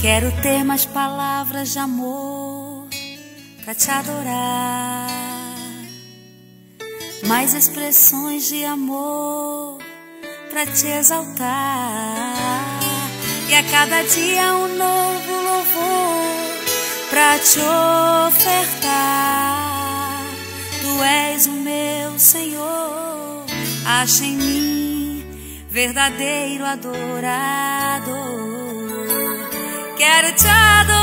Quero ter mais palavras de amor pra te adorar, mais expressões de amor pra te exaltar, e a cada dia um novo louvor pra te ofertar. Tu és o meu Senhor, acha em mim verdadeiro adorador. Quero te adorar.